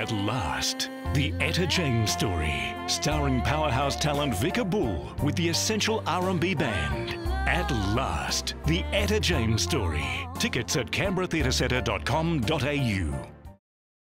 At last, the Etta James story, starring powerhouse talent Vika Bull with the Essential R&B Band. At last, the Etta James story. Tickets at canberratheatrecentre.com.au.